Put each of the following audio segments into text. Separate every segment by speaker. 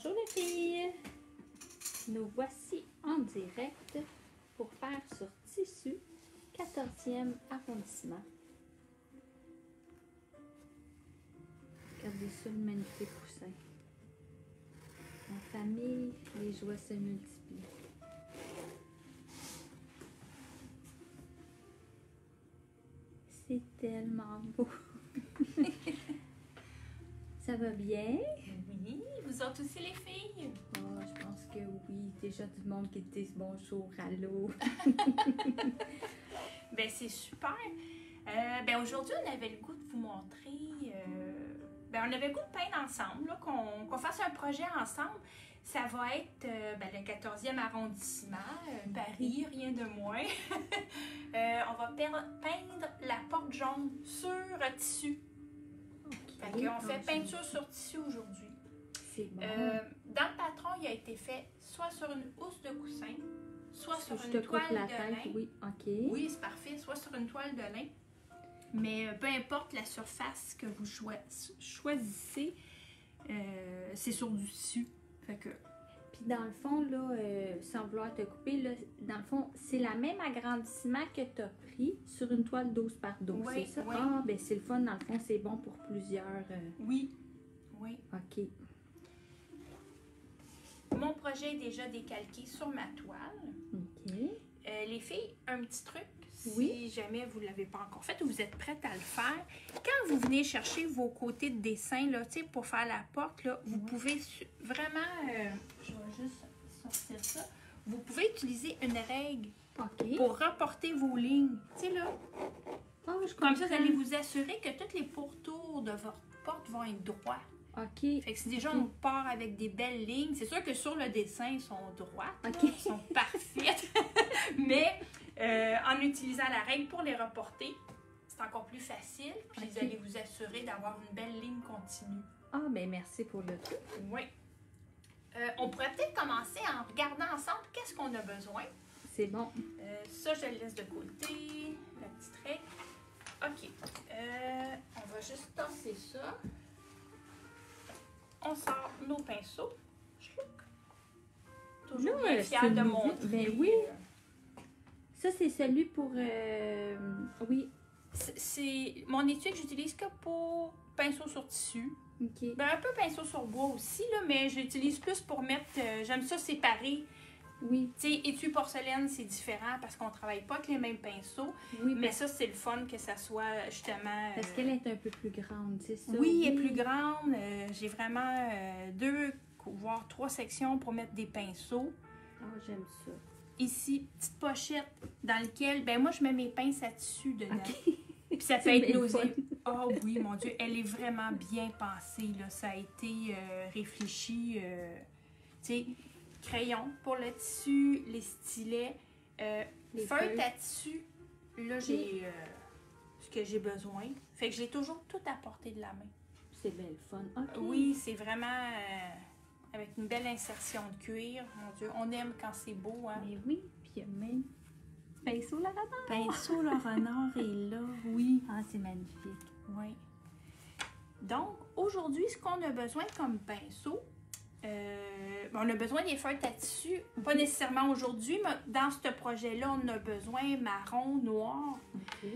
Speaker 1: Bonjour les filles! Nous voici en direct pour faire sur tissu 14e arrondissement. Regardez ça, le magnifique coussin. En famille, les joies se multiplient. C'est tellement beau. Ça va bien?
Speaker 2: Vous autres aussi les filles.
Speaker 1: Oh, je pense que oui. Déjà du monde qui disent bonjour, allô.
Speaker 2: Ben c'est super. Euh, ben aujourd'hui on avait le goût de vous montrer. euh, ben on avait le goût de peindre ensemble, qu'on fasse un projet ensemble. Ça va être euh, ben, le 14e arrondissement, Paris, rien de moins. On va peindre, la porte jaune sur tissu. Fait qu'on fait peinture sur tissu aujourd'hui. Euh, dans le patron, il a été fait soit sur une housse de coussin, soit sur une toile
Speaker 1: la
Speaker 2: de
Speaker 1: tête,
Speaker 2: lin.
Speaker 1: oui,
Speaker 2: c'est parfait, soit sur une toile de lin. Mais euh, peu importe la surface que vous choi- choisissez, euh, c'est sur du tissu. Fait que,
Speaker 1: Puis dans le fond, là, euh, sans vouloir te couper, là, dans le fond, c'est la même agrandissement que tu as pris sur une toile 12 par 12,
Speaker 2: Oui,
Speaker 1: c'est ça?
Speaker 2: oui.
Speaker 1: Ah, ben c'est le fun, dans le fond, c'est bon pour plusieurs. euh,
Speaker 2: oui, oui.
Speaker 1: ok.
Speaker 2: Mon projet est déjà décalqué sur ma toile.
Speaker 1: Ok.
Speaker 2: Euh, les filles, un petit truc, si
Speaker 1: Oui.
Speaker 2: jamais vous ne l'avez pas encore fait ou vous êtes prêtes à le faire, quand vous venez chercher vos côtés de dessin là, tu sais, pour faire la porte, là, vous pouvez vraiment, euh, je vais juste sortir ça, vous pouvez utiliser une règle pour reporter vos lignes. Tu sais, là,
Speaker 1: Ah, je
Speaker 2: comme ça, vous allez vous assurer que tous les pourtours de votre porte vont être droits.
Speaker 1: Ok.
Speaker 2: Fait que si déjà on part avec des belles lignes, c'est sûr que sur le dessin, ils sont droites, là,
Speaker 1: Ok.
Speaker 2: ils sont parfaites. Mais euh, en utilisant la règle pour les reporter, c'est encore plus facile. Puis vous allez vous assurer d'avoir une belle ligne continue.
Speaker 1: Ah, ben merci pour le truc.
Speaker 2: Oui. Euh, on pourrait peut-être commencer en regardant ensemble qu'est-ce qu'on a besoin.
Speaker 1: C'est bon.
Speaker 2: Euh, ça, je le laisse de côté, la petite règle. OK. On va juste tasser ça. On sort nos pinceaux. Toujours bien fière de montrer.
Speaker 1: Ben oui.
Speaker 2: euh,
Speaker 1: Ça, c'est celui pour. euh, Oui.
Speaker 2: c'est- mon étui que j'utilise que pour pinceau sur tissu. Ben, un peu pinceau sur bois aussi, là, mais j'utilise plus pour mettre. euh, J'aime ça séparer.
Speaker 1: Oui.
Speaker 2: Tu sais, étui porcelaine, c'est différent parce qu'on travaille pas avec les mêmes pinceaux.
Speaker 1: Oui,
Speaker 2: Mais ça, c'est le fun que ça soit justement.
Speaker 1: parce
Speaker 2: euh,
Speaker 1: qu'elle est un peu plus grande, c'est ça?
Speaker 2: Oui, elle est plus grande. Euh, J'ai vraiment euh, deux, voire trois sections pour mettre des pinceaux.
Speaker 1: Ah, j'aime ça.
Speaker 2: Ici, petite pochette dans laquelle, ben moi, je mets mes pinces à tissu dedans.
Speaker 1: Ok.
Speaker 2: Puis ça peut être nos... Oh oui, mon Dieu, elle est vraiment bien pensée. Là. Ça a été réfléchi. tu sais, crayon pour le tissu, les stylets, euh,
Speaker 1: Les
Speaker 2: feutres
Speaker 1: feutres.
Speaker 2: à tissu. Là, j'ai euh, ce que j'ai besoin. Fait que j'ai toujours tout à portée de la main.
Speaker 1: C'est bien le fun. Ok.
Speaker 2: Oui, c'est vraiment euh, avec une belle insertion de cuir. Mon Dieu, on aime quand c'est beau. Hein?
Speaker 1: Mais oui, puis il y a même pinceau la renard.
Speaker 2: Pinceau, le renard est là, oui.
Speaker 1: Ah, c'est magnifique.
Speaker 2: Oui. Donc, aujourd'hui, ce qu'on a besoin comme pinceau, euh, on a besoin des feutres à tissu. Pas nécessairement aujourd'hui, mais dans ce projet-là, on a besoin marron, noir.
Speaker 1: Ok.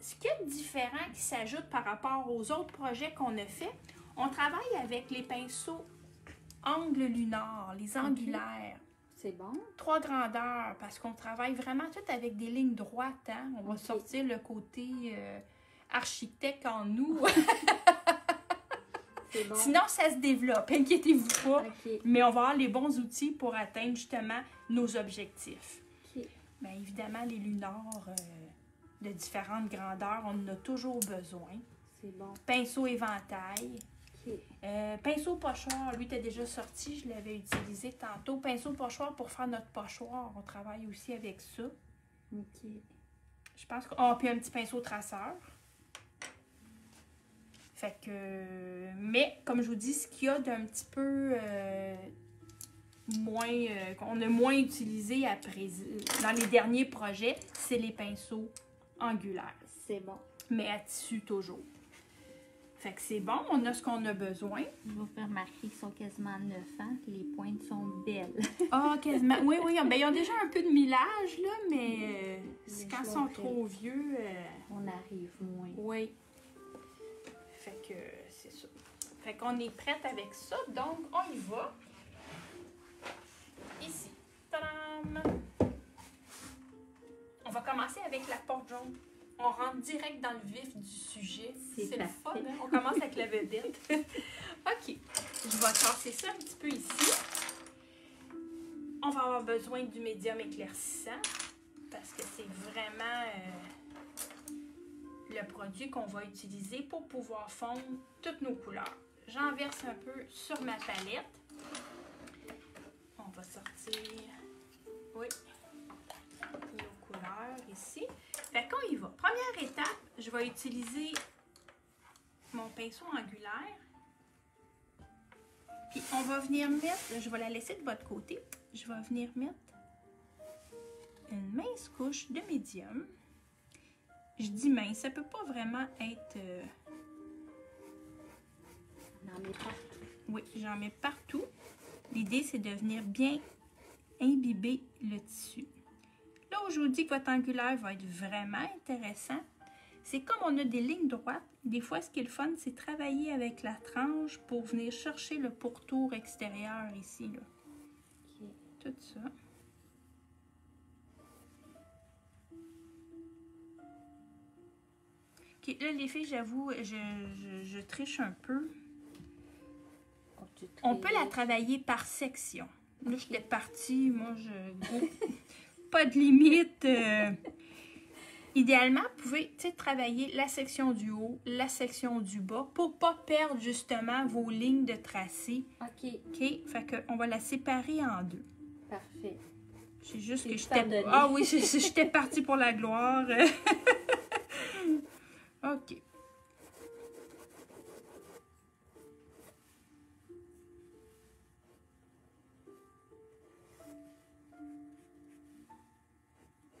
Speaker 2: Ce qui est différent qui s'ajoute par rapport aux autres projets qu'on a fait, on travaille avec les pinceaux angle lunar, les angulaires.
Speaker 1: C'est bon.
Speaker 2: Trois grandeurs, parce qu'on travaille vraiment tout avec des lignes droites. hein. On va sortir le côté euh, architecte en nous.
Speaker 1: Bon.
Speaker 2: Sinon, ça se développe, inquiétez-vous pas. Mais on va avoir les bons outils pour atteindre justement nos objectifs. Bien évidemment, les lunars euh, de différentes grandeurs, on en a toujours besoin.
Speaker 1: C'est bon.
Speaker 2: Pinceau éventail. Euh, pinceau pochoir, lui, t'as déjà sorti, je l'avais utilisé tantôt. Pinceau pochoir pour faire notre pochoir, on travaille aussi avec ça.
Speaker 1: Ok.
Speaker 2: Je pense que. Ah, puis un petit pinceau traceur. Fait que. Mais, comme je vous dis, ce qu'il y a d'un petit peu. euh, moins. euh, qu'on a moins utilisé après, dans les derniers projets, c'est les pinceaux angulaires.
Speaker 1: C'est bon.
Speaker 2: Mais à tissu toujours. Fait que c'est bon, on a ce qu'on a besoin.
Speaker 1: Vous pouvez remarquer qu'ils sont quasiment 9 ans, que les pointes sont belles.
Speaker 2: Ah, quasiment. Oui, oui, ben, ils ont déjà un peu de millage, là, mais euh, quand ils sont trop vieux, euh,
Speaker 1: On arrive moins.
Speaker 2: oui. Fait que c'est ça. Fait qu'on est prête avec ça, donc on y va. Ici. Tadam! On va commencer avec la porte jaune. On rentre direct dans le vif du sujet.
Speaker 1: C'est
Speaker 2: le fun, hein? On commence avec la vedette. OK. Je vais casser ça un petit peu ici. On va avoir besoin du médium éclaircissant parce que c'est vraiment euh, le produit qu'on va utiliser pour pouvoir fondre toutes nos couleurs. J'en verse un peu sur ma palette. On va sortir oui, nos couleurs ici. Fait qu'on y va. Première étape, je vais utiliser mon pinceau angulaire. Puis on va venir mettre, je vais la laisser de votre côté, je vais venir mettre une mince couche de médium. Je dis mince, ça peut pas vraiment être... euh,
Speaker 1: On en met partout.
Speaker 2: oui, j'en mets partout. L'idée, c'est de venir bien imbiber le tissu. Là où je vous dis que votre angulaire va être vraiment intéressant, c'est comme on a des lignes droites, des fois, ce qui est le fun, c'est travailler avec la tranche pour venir chercher le pourtour extérieur ici. Là. Tout ça. Ok, là, les filles, j'avoue, je, je- je triche un peu.
Speaker 1: Oh,
Speaker 2: On peut la travailler par section. Là, j'étais partie, moi, je... pas de limite. euh. Idéalement, vous pouvez travailler la section du haut, la section du bas, pour pas perdre justement vos lignes de tracé.
Speaker 1: Ok,
Speaker 2: OK? Fait que on va la séparer en deux.
Speaker 1: parfait.
Speaker 2: C'est juste que j'étais...
Speaker 1: pardonné.
Speaker 2: Ah oui, j'étais partie pour la gloire. OK.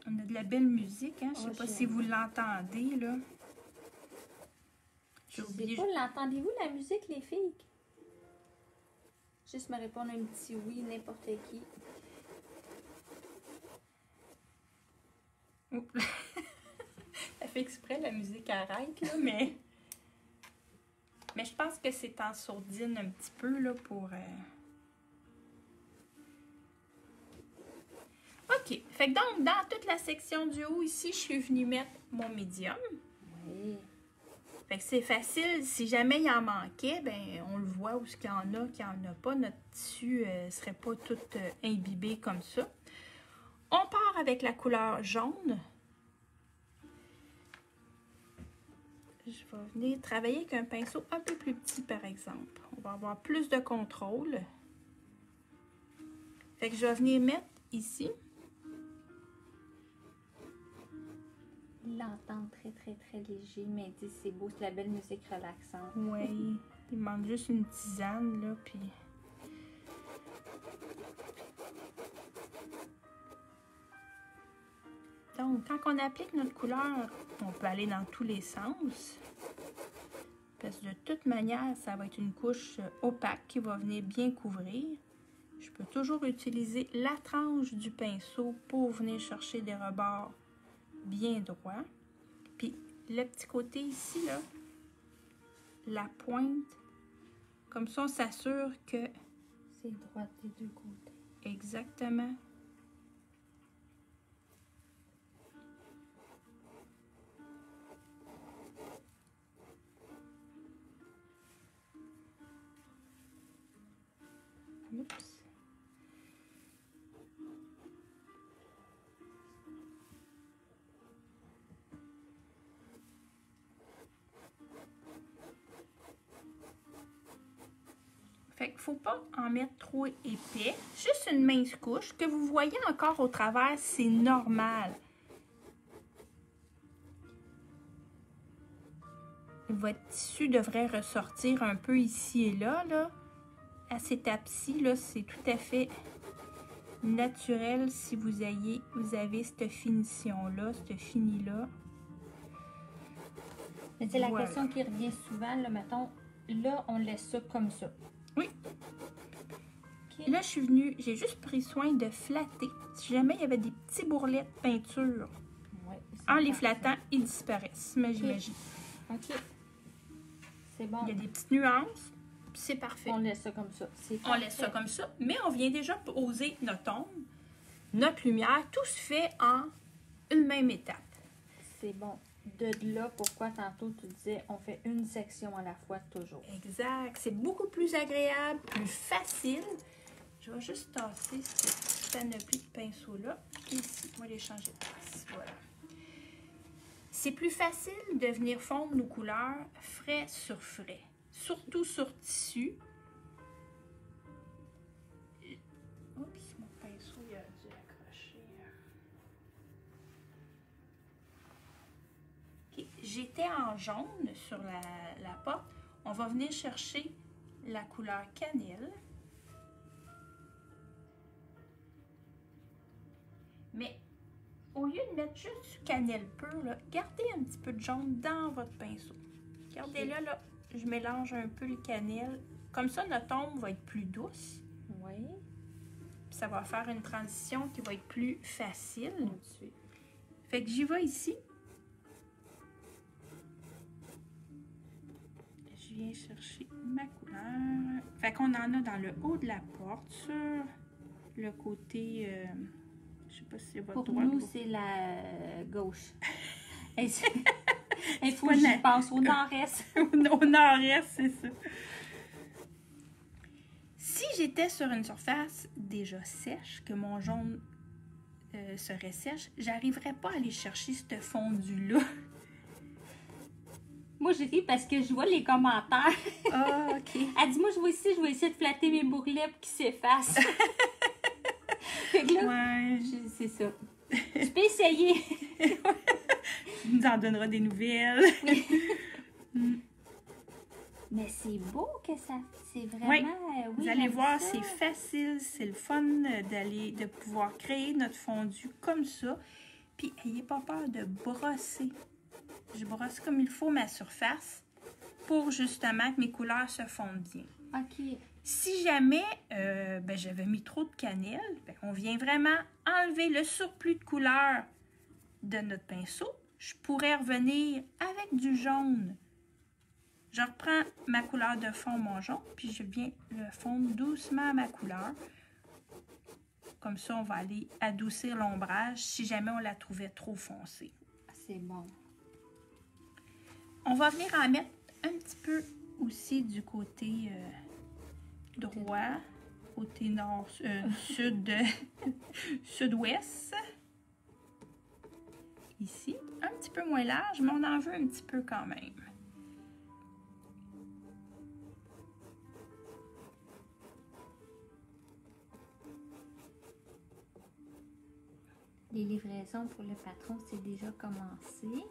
Speaker 2: On a de la belle musique, hein? Je sais
Speaker 1: Oh,
Speaker 2: pas si vous l'entendez, là. J'ai
Speaker 1: Je sais
Speaker 2: oublié...
Speaker 1: l'entendez-vous la musique, les filles? Juste me répondre un petit oui, n'importe qui.
Speaker 2: Oups. Fait exprès, la musique arrête, là, mais... Mais je pense que c'est en sourdine un petit peu, là, pour... euh, OK. Fait que donc, dans toute la section du haut, ici, je suis venue mettre mon médium.
Speaker 1: Oui.
Speaker 2: Fait que c'est facile. Si jamais il en manquait, ben on le voit où ce qu'il y en a, qu'il n'y en a pas. Notre tissu ne serait pas tout euh, imbibé comme ça. On part avec la couleur jaune. Je vais venir travailler avec un pinceau un peu plus petit, par exemple. On va avoir plus de contrôle. Fait que je vais venir mettre ici.
Speaker 1: Il l'entend très, très, très léger, mais c'est beau, c'est la belle musique relaxante.
Speaker 2: Oui, il manque juste une tisane, là, puis... Donc, quand on applique notre couleur, on peut aller dans tous les sens. Parce que de toute manière, ça va être une couche euh, opaque qui va venir bien couvrir. Je peux toujours utiliser la tranche du pinceau pour venir chercher des rebords bien droits. Puis, le petit côté ici, là, la pointe. Comme ça, on s'assure que
Speaker 1: C'est droit des deux côtés.
Speaker 2: exactement. Faut pas en mettre trop épais. Juste une mince couche. Que vous voyez encore au travers, c'est normal. Votre tissu devrait ressortir un peu ici et là. là. À cette étape-ci, là, c'est tout à fait naturel si vous, ayez, vous avez cette finition-là, cette fini-là.
Speaker 1: Mais c'est la
Speaker 2: Voilà.
Speaker 1: question qui revient souvent, là, mettons, là, on laisse ça comme ça.
Speaker 2: Oui. Là, je suis venue, j'ai juste pris soin de flatter. Si jamais il y avait des petits bourrelets de peinture,
Speaker 1: Ouais,
Speaker 2: en les flattant, ils disparaissent. Mais j'imagine.
Speaker 1: Ok. C'est bon.
Speaker 2: Il y a des petites nuances, c'est parfait.
Speaker 1: On laisse ça comme ça.
Speaker 2: On laisse ça comme ça, mais on vient déjà poser notre ombre, notre lumière, tout se fait en une même étape.
Speaker 1: C'est bon. De là, pourquoi tantôt tu disais on fait une section à la fois toujours.
Speaker 2: Exact. C'est beaucoup plus agréable, plus facile. Je vais juste tasser cette panoplie de pinceaux-là. Ici, va les changer de place. Voilà. C'est plus facile de venir fondre nos couleurs frais sur frais. Surtout sur tissu. J'étais en jaune sur la, la porte. On va venir chercher la couleur cannelle. Mais au lieu de mettre juste du cannelle pur, là, gardez un petit peu de jaune dans votre pinceau. Regardez-le, là, je mélange un peu le cannelle. Comme ça, notre ombre va être plus douce.
Speaker 1: Oui.
Speaker 2: Puis ça va faire une transition qui va être plus facile. Fait que j'y vais ici. Viens chercher ma couleur. Fait qu'on en a dans le haut de la porte, sur le côté. euh, je sais pas si c'est votre
Speaker 1: Pour
Speaker 2: droite
Speaker 1: nous,
Speaker 2: ou-
Speaker 1: c'est la gauche. Et c'est- Il faut que j'y pense au nord-est.
Speaker 2: au nord-est, c'est ça. Si j'étais sur une surface déjà sèche, que mon jaune euh, serait sèche, j'arriverais pas à aller chercher ce fondu-là.
Speaker 1: Moi, je ris parce que je vois les commentaires.
Speaker 2: Ah, ok.
Speaker 1: Elle dit, moi, je vois ici, je vais essayer de flatter mes bourrelets pour qu'ils s'effacent. fait que là,
Speaker 2: Ouais,
Speaker 1: je- c'est ça. Tu peux essayer.
Speaker 2: tu nous en donneras des nouvelles.
Speaker 1: Mais c'est beau que ça. C'est vraiment.
Speaker 2: Oui.
Speaker 1: euh, oui,
Speaker 2: Vous allez voir, c'est facile, c'est le fun euh, d'aller, de pouvoir créer notre fondu comme ça. Puis, ayez pas peur de brosser. Je brosse comme il faut ma surface pour justement que mes couleurs se fondent bien.
Speaker 1: OK.
Speaker 2: Si jamais euh, ben, j'avais mis trop de cannelle, ben, on vient vraiment enlever le surplus de couleur de notre pinceau. Je pourrais revenir avec du jaune. Je reprends ma couleur de fond, mon jaune, puis je viens le fondre doucement à ma couleur. Comme ça, on va aller adoucir l'ombrage si jamais on la trouvait trop foncée.
Speaker 1: C'est bon.
Speaker 2: On va venir en mettre un petit peu aussi du côté euh, droit, côté nord, euh, sud, sud-ouest. Ici, un petit peu moins large, mais on en veut un petit peu quand même.
Speaker 1: Les livraisons pour le patron, c'est déjà commencé.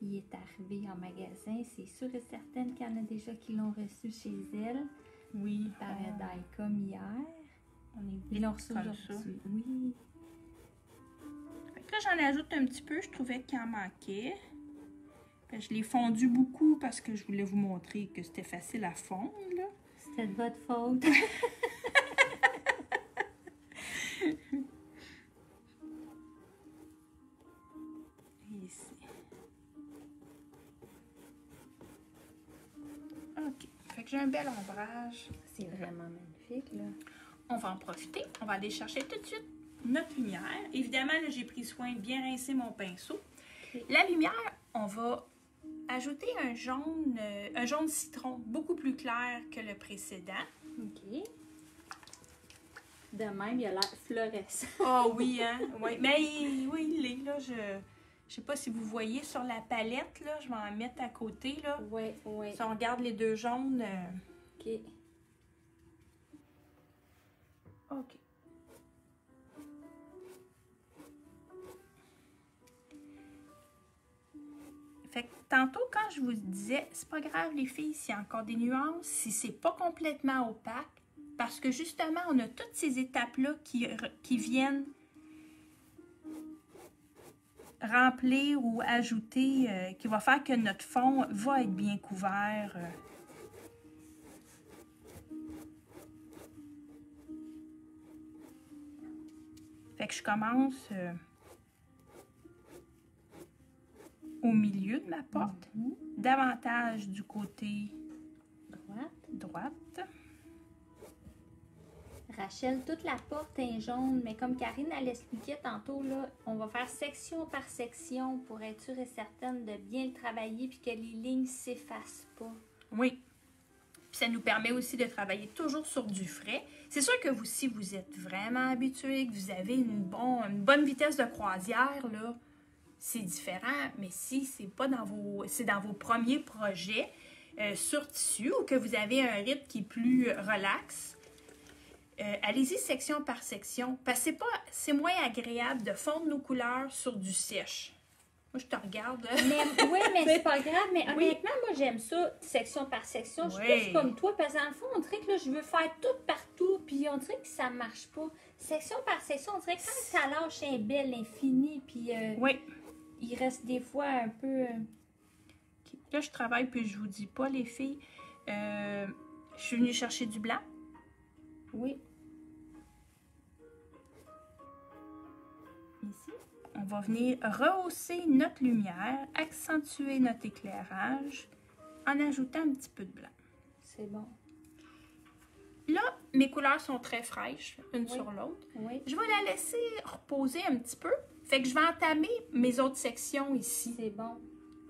Speaker 1: Il est arrivé en magasin. C'est sûr et certain qu'il y en a déjà qui l'ont reçu chez elle
Speaker 2: Oui,
Speaker 1: par
Speaker 2: on,
Speaker 1: Dicom hier.
Speaker 2: on est
Speaker 1: Ils l'ont reçu aujourd'hui. Oui.
Speaker 2: Fait là, j'en ajoute un petit peu. Je trouvais qu'il en manquait. Fait je l'ai fondu beaucoup parce que je voulais vous montrer que c'était facile à fondre.
Speaker 1: C'était de votre faute.
Speaker 2: j'ai un bel ombrage.
Speaker 1: C'est vraiment magnifique, là.
Speaker 2: On va en profiter. On va aller chercher tout de suite notre lumière. Évidemment, là, j'ai pris soin de bien rincer mon pinceau. La lumière, on va ajouter un jaune, euh, un jaune citron beaucoup plus clair que le précédent.
Speaker 1: OK. De même, il a l'air fluorescent.
Speaker 2: Oh oui, hein? Oui. Mais oui, il est là. Je je sais pas si vous voyez sur la palette, là. Je vais en mettre à côté, là.
Speaker 1: Oui, oui.
Speaker 2: Si on regarde les deux jaunes. euh,
Speaker 1: OK.
Speaker 2: OK. Fait que tantôt, quand je vous disais, c'est pas grave, les filles, s'il y a encore des nuances, si c'est pas complètement opaque, parce que justement, on a toutes ces étapes-là qui, viennent remplir ou ajouter, euh, qui va faire que notre fond va être bien couvert. Fait que je commence euh, au milieu de ma porte,
Speaker 1: Mhm.
Speaker 2: davantage du côté
Speaker 1: Droite.
Speaker 2: droite.
Speaker 1: Rachel, toute la porte est jaune, mais comme Karine elle expliquait tantôt, on va faire section par section pour être sûre et certaine de bien le travailler puis que les lignes s'effacent pas.
Speaker 2: Oui. Ça nous permet aussi de travailler toujours sur du frais. C'est sûr que vous, si vous êtes vraiment habitué, que vous avez une, bon- une bonne vitesse de croisière, c'est différent. Mais si c'est pas dans vos. c'est dans vos premiers projets euh, sur tissu ou que vous avez un rythme qui est plus relax, euh, allez-y section par section. Parce que c'est pas. C'est moins agréable de fondre nos couleurs sur du sèche. Moi, je te regarde.
Speaker 1: Mais oui, mais c'est pas grave. Mais
Speaker 2: Oui.
Speaker 1: honnêtement, moi j'aime ça, section par section. Je suis
Speaker 2: Oui.
Speaker 1: comme toi, parce que dans le fond, on dirait que là, je veux faire tout partout, puis on dirait que ça marche pas. Section par section, on dirait que quand ça lâche un bel infini, puis euh,
Speaker 2: oui.
Speaker 1: il reste des fois un peu. euh.
Speaker 2: Là, je travaille, puis je vous dis pas, les filles. euh, je suis venue chercher du blanc.
Speaker 1: Oui.
Speaker 2: On va venir rehausser notre lumière, accentuer notre éclairage en ajoutant un petit peu de blanc.
Speaker 1: C'est bon.
Speaker 2: Là, mes couleurs sont très fraîches, une
Speaker 1: Oui.
Speaker 2: sur l'autre.
Speaker 1: Oui.
Speaker 2: Je vais la laisser reposer un petit peu. Fait que je vais entamer mes autres sections ici.
Speaker 1: C'est bon.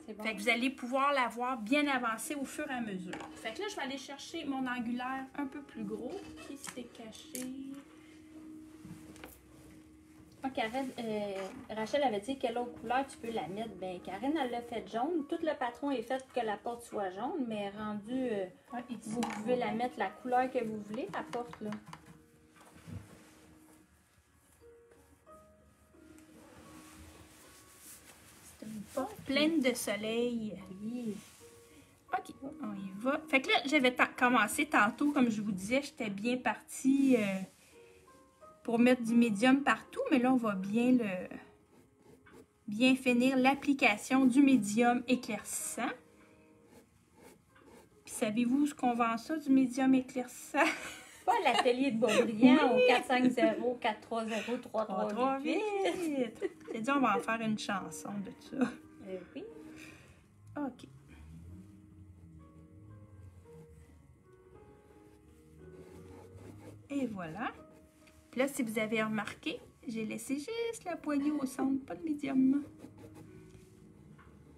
Speaker 1: C'est bon.
Speaker 2: Fait que vous allez pouvoir la voir bien avancée au fur et à mesure. Fait que là, je vais aller chercher mon angulaire un peu plus gros qui s'était caché.
Speaker 1: Ah, Karen, euh, Rachel avait dit quelle autre couleur tu peux la mettre. Ben, Karine, elle l'a fait jaune. Tout le patron est fait pour que la porte soit jaune, mais rendu, euh, vous pouvez la mettre la couleur que vous voulez, la porte, là.
Speaker 2: C'est une porte pleine de soleil.
Speaker 1: Oui.
Speaker 2: OK, on y va. Fait que là, j'avais commencé tantôt, comme je vous disais, j'étais bien partie euh, pour mettre du médium partout, mais là, on va bien le bien finir l'application du médium éclaircissant. Puis savez-vous ce qu'on vend ça, du médium éclaircissant?
Speaker 1: Pas l'atelier de Beaubriand au 450 430
Speaker 2: On va
Speaker 1: 3388.
Speaker 2: vite. J'ai dit, on va en faire une chanson de ça.
Speaker 1: Euh, oui.
Speaker 2: OK. Et voilà. Puis là, si vous avez remarqué, j'ai laissé juste la poignée au centre, pas de médium.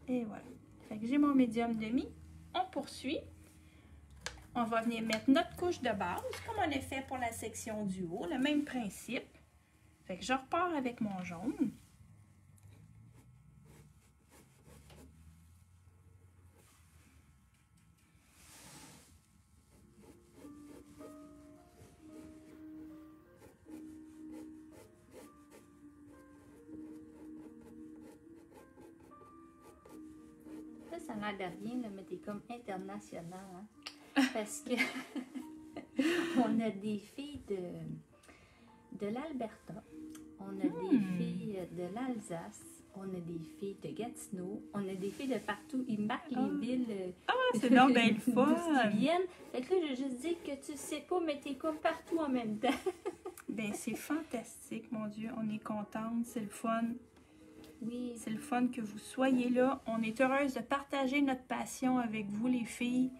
Speaker 2: Et voilà. Fait que j'ai mon médium demi. On poursuit. On va venir mettre notre couche de base, comme on a fait pour la section du haut, le même principe. Fait que je repars avec mon jaune.
Speaker 1: L'air de rien, là, mais t'es comme international, hein? Parce que on a des filles de, de l'Alberta, on a des
Speaker 2: Hmm.
Speaker 1: filles de l'Alsace, on a des filles de Gatineau, on a des filles de partout. Ils marquent
Speaker 2: Ah.
Speaker 1: les villes. euh,
Speaker 2: Ah, c'est donc bien fun!
Speaker 1: ils viennent. Fait que là, je juste dire que tu sais pas, mais t'es comme partout en même temps.
Speaker 2: Ben, c'est fantastique, mon Dieu. On est contente, c'est le fun.
Speaker 1: Oui,
Speaker 2: C'est le fun que vous soyez là. On est heureuse de partager notre passion avec vous, les filles.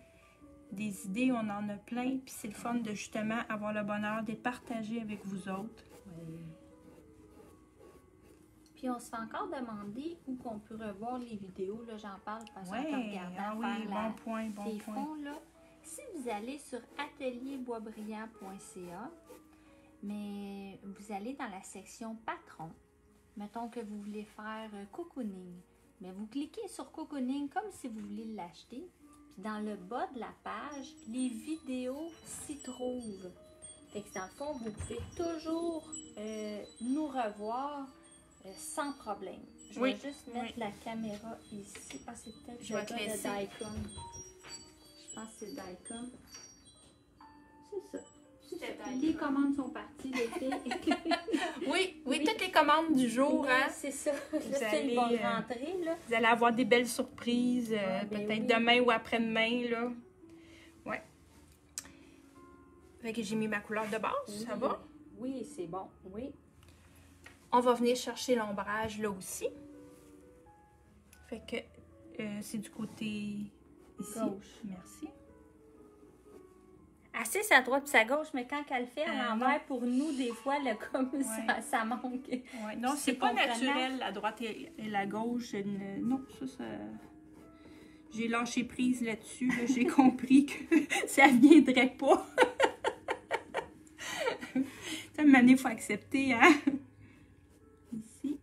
Speaker 2: Des idées, on en a plein. Puis c'est le fun de justement avoir le bonheur de les partager avec vous autres.
Speaker 1: Puis on se fait encore demander où qu'on peut revoir les vidéos. Là, j'en parle parce qu'on
Speaker 2: Ouais,
Speaker 1: peut regarder
Speaker 2: ah oui,
Speaker 1: faire la-
Speaker 2: bon point, bon point.
Speaker 1: fonds, là. Si vous allez sur atelierboisbrillant.ca, mais vous allez dans la section patron, mettons que vous voulez faire euh, cocooning, mais vous cliquez sur cocooning comme si vous voulez l'acheter, puis dans le bas de la page, les vidéos s'y trouvent. Fait que dans le fond, vous pouvez toujours euh, nous revoir euh, sans problème. Je
Speaker 2: Oui,
Speaker 1: vais juste mettre
Speaker 2: oui.
Speaker 1: la caméra ici. Ah, c'est peut-être
Speaker 2: Je
Speaker 1: le gars de. Dicom. Je pense que c'est Dicom. Les commandes sont parties, les filles.
Speaker 2: Oui, oui,
Speaker 1: Oui.
Speaker 2: toutes les commandes du jour, hein.
Speaker 1: c'est ça. C'est
Speaker 2: allez,
Speaker 1: ils vont
Speaker 2: euh,
Speaker 1: rentrer, là.
Speaker 2: Vous allez avoir des belles surprises, euh,
Speaker 1: ben
Speaker 2: peut-être
Speaker 1: oui.
Speaker 2: demain ou après-demain, là. Ouais. Fait que j'ai mis ma couleur de base, ça va?
Speaker 1: Oui, c'est bon. Oui.
Speaker 2: On va venir chercher l'ombrage là aussi. Fait que euh, c'est du côté ici.
Speaker 1: Gauche.
Speaker 2: Merci.
Speaker 1: Assez sa droite puis sa gauche, mais quand elle le fait à
Speaker 2: Euh,
Speaker 1: l'envers, pour nous, des fois, là, comme ça, ça manque.
Speaker 2: Ouais, non,
Speaker 1: C'est
Speaker 2: pas naturel, la droite et, et la gauche. une- Non, ça, ça... J'ai lâché prise là-dessus. là. J'ai compris que ça viendrait pas. Ça, année, il faut accepter, hein? Ici.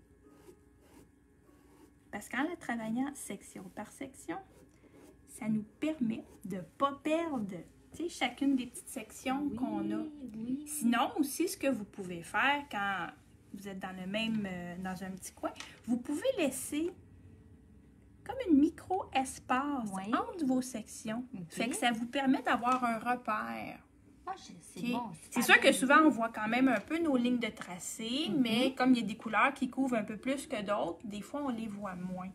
Speaker 2: Parce qu'en la travaillant section par section, ça nous permet de pas perdre, tu sais, chacune des petites sections qu'on a.
Speaker 1: Oui.
Speaker 2: Sinon, aussi, ce que vous pouvez faire quand vous êtes dans le même, euh, dans un petit coin, vous pouvez laisser comme une micro-espace
Speaker 1: Oui.
Speaker 2: entre vos sections. Fait que ça vous permet d'avoir un repère.
Speaker 1: Ah, c'est
Speaker 2: Ok.
Speaker 1: bon.
Speaker 2: Sûr que souvent, on voit quand même un peu nos lignes de tracé,
Speaker 1: Mhm.
Speaker 2: mais comme il y a des couleurs qui couvrent un peu plus que d'autres, des fois, on les voit moins.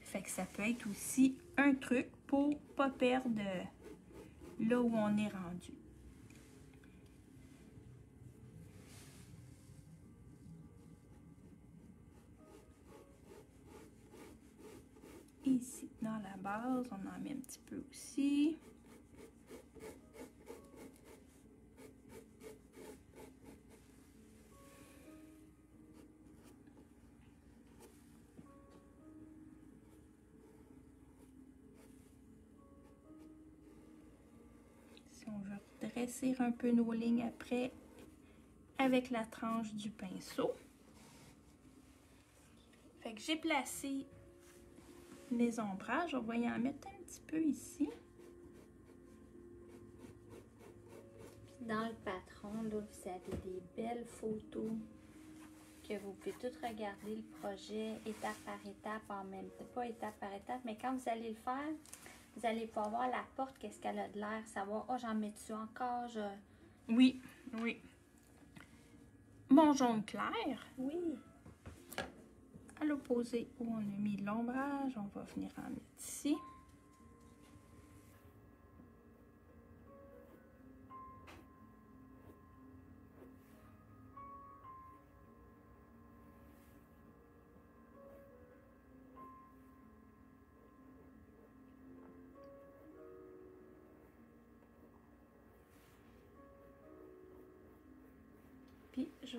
Speaker 2: Fait que ça peut être aussi un truc pour pas perdre là où on est rendu. Ici, dans la base, on en met un petit peu aussi. Un peu nos lignes après avec la tranche du pinceau. Fait que j'ai placé les ombrages. On va y en mettre un petit peu ici.
Speaker 1: Dans le patron, là, vous avez des belles photos que vous pouvez toutes regarder le projet étape par étape en même temps. Pas étape par étape, mais quand vous allez le faire, vous allez pouvoir voir la porte, qu'est-ce qu'elle a de l'air, savoir, oh, j'en mets-tu encore, je...
Speaker 2: Oui, oui. Mon jaune clair,
Speaker 1: Oui.
Speaker 2: à l'opposé où on a mis l'ombrage, on va venir en mettre ici.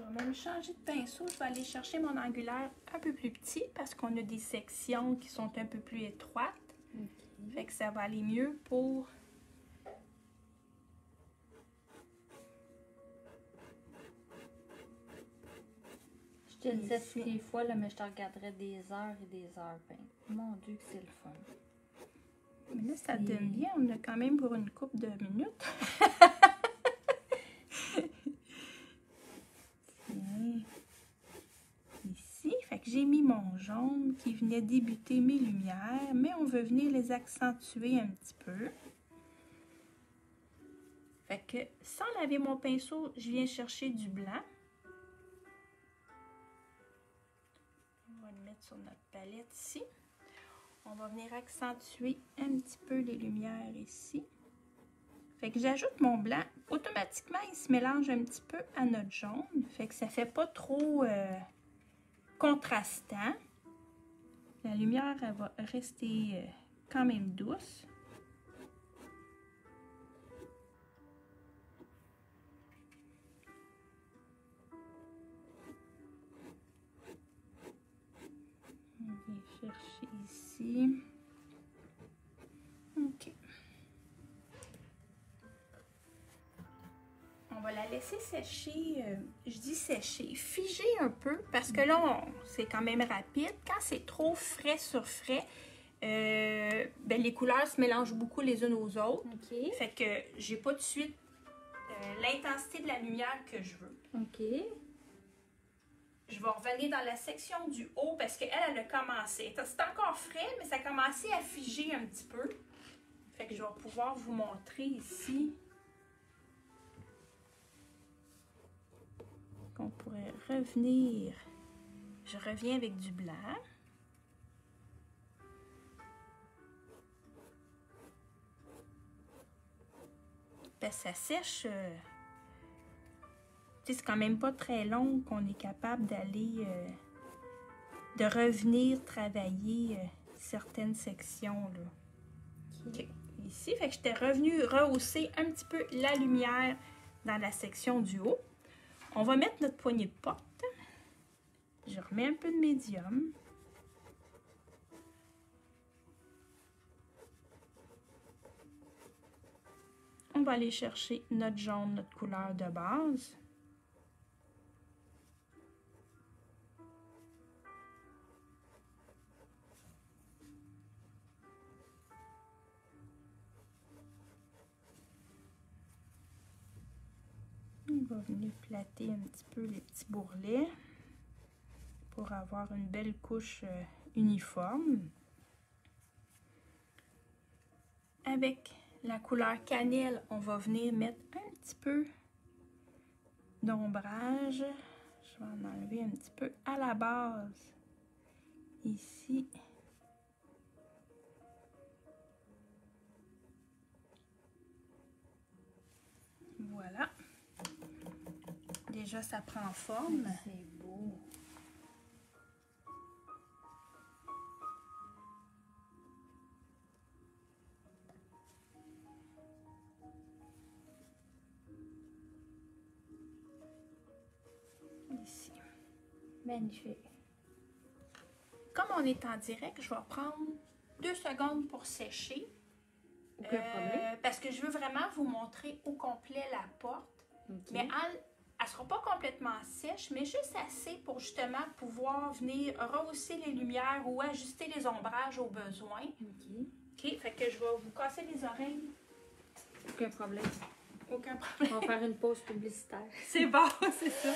Speaker 2: Vais même changer de pinceau. Je vais aller chercher mon angulaire un peu plus petit parce qu'on a des sections qui sont un peu plus étroites. Fait que ça va aller mieux pour...
Speaker 1: Je te le disais toutes les fois, là, mais je te regarderais des heures et des heures. Ben, mon Dieu, que c'est le fun.
Speaker 2: Mais là, ça donne bien. On a quand même pour une coupe de minutes. Tiens. Ici, fait que j'ai mis mon jaune qui venait débuter mes lumières, mais on veut venir les accentuer un petit peu. Fait que sans laver mon pinceau, je viens chercher du blanc. On va le mettre sur notre palette ici. On va venir accentuer un petit peu les lumières ici. Fait que j'ajoute mon blanc. Automatiquement, il se mélange un petit peu à notre jaune. Fait que ça fait pas trop euh, contrastant. La lumière, elle va rester euh, quand même douce. On chercher ici. Va la laisser sécher, euh, je dis sécher, figer un peu parce que là, on- c'est quand même rapide. Quand c'est trop frais sur frais, euh, ben, les couleurs se mélangent beaucoup les unes aux autres. Fait que j'ai pas tout de suite euh, l'intensité de la lumière que je veux.
Speaker 1: OK.
Speaker 2: Je vais revenir dans la section du haut parce qu'elle, elle a commencé. C'est encore frais, mais ça a commencé à figer un petit peu. Fait que je vais pouvoir vous montrer ici. Qu'on pourrait revenir. Je reviens avec du blanc. Ben, ça sèche. euh, c'est quand même pas très long qu'on est capable d'aller, euh, de revenir travailler euh, certaines sections. Là. Ici, fait que j'étais revenue rehausser un petit peu la lumière dans la section du haut. On va mettre notre poignée de porte. Je remets un peu de médium. On va aller chercher notre jaune, notre couleur de base. Va venir flatter un petit peu les petits bourrelets pour avoir une belle couche euh, uniforme. Avec la couleur cannelle, on va venir mettre un petit peu d'ombrage. Je vais en enlever un petit peu à la base. Ici. Déjà, ça prend forme.
Speaker 1: C'est beau.
Speaker 2: Ici.
Speaker 1: Magnifique.
Speaker 2: Comme on est en direct, je vais prendre deux secondes pour sécher. Euh,
Speaker 1: problème.
Speaker 2: Parce que je veux vraiment vous montrer au complet la porte. Mais elle, elle sera pas complètement sèche, mais juste assez pour justement pouvoir venir rehausser les lumières ou ajuster les ombrages au besoin.
Speaker 1: Ok.
Speaker 2: OK, fait que je vais vous casser les oreilles.
Speaker 1: Aucun problème.
Speaker 2: Aucun problème.
Speaker 1: On va faire une pause publicitaire.
Speaker 2: C'est bon, c'est ça.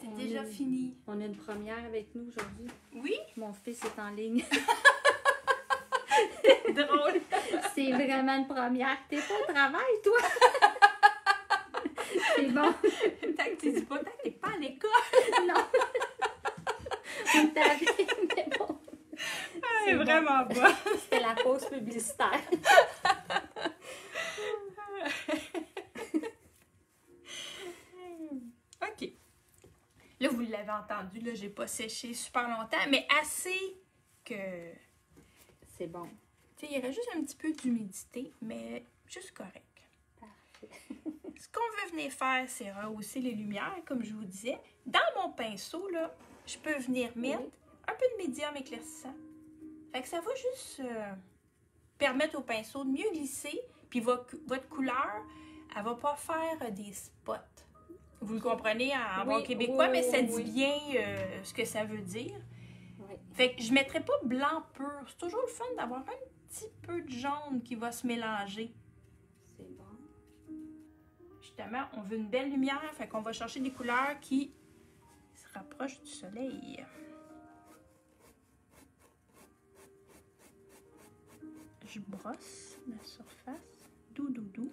Speaker 2: C'est
Speaker 1: On
Speaker 2: déjà
Speaker 1: est-
Speaker 2: fini.
Speaker 1: On a une première avec nous aujourd'hui.
Speaker 2: Oui?
Speaker 1: Mon fils est en ligne.
Speaker 2: Drôle.
Speaker 1: C'est vraiment une première. T'es pas au travail, toi? C'est bon.
Speaker 2: Tant que tu dis pas, tant que t'es pas à l'école.
Speaker 1: Non. On mais bon.
Speaker 2: C'est
Speaker 1: bon.
Speaker 2: vraiment bon.
Speaker 1: C'était la pause publicitaire.
Speaker 2: OK. Là, vous l'avez entendu, là, j'ai pas séché super longtemps, mais assez que.
Speaker 1: C'est bon.
Speaker 2: Il y aurait juste un petit peu d'humidité, mais juste correct.
Speaker 1: Parfait.
Speaker 2: Ce qu'on veut venir faire, c'est rehausser les lumières, comme je vous disais. Dans mon pinceau, là, je peux venir mettre
Speaker 1: Oui.
Speaker 2: un peu de médium éclaircissant. Fait que ça va juste euh, permettre au pinceau de mieux glisser, puis vo- votre couleur, elle va pas faire euh, des spots. Vous le comprenez en, bon québécois,
Speaker 1: oui,
Speaker 2: mais ça dit bien euh, ce que ça veut dire. Fait que je mettrai pas blanc pur. C'est toujours le fun d'avoir un petit peu de jaune qui va se mélanger.
Speaker 1: C'est bon.
Speaker 2: Justement, on veut une belle lumière, fait qu'on va chercher des couleurs qui se rapprochent du soleil. Je brosse la surface, doux, doux, doux.